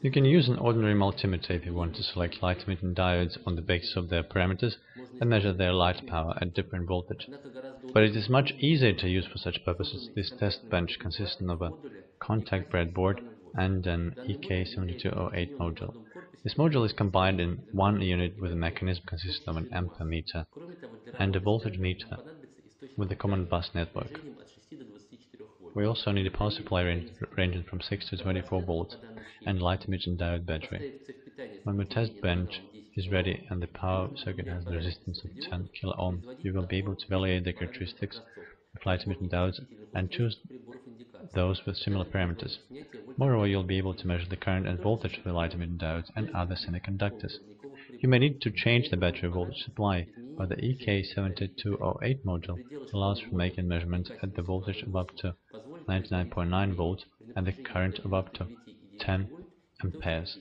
You can use an ordinary multimeter if you want to select light emitting diodes on the basis of their parameters and measure their light power at different voltage. But it is much easier to use for such purposes this test bench consisting of a contact breadboard and an EK7208 module. This module is combined in one unit with a mechanism consisting of an ampermeter and a voltage meter with a common bus network. We also need a power supply ranging from 6 to 24 volts and light emitting diode battery. When the test bench is ready and the power circuit has the resistance of 10 kΩ, you will be able to evaluate the characteristics of light emitting diodes and choose those with similar parameters. Moreover, you'll be able to measure the current and voltage of the light emitting diodes and other semiconductors. You may need to change the battery voltage supply, but the EK7208 module allows for making measurements at the voltage of up to 99.9 volts and the current of up to 10 amperes.